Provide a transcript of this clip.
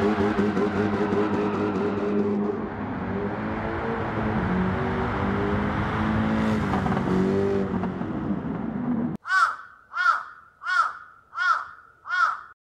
Música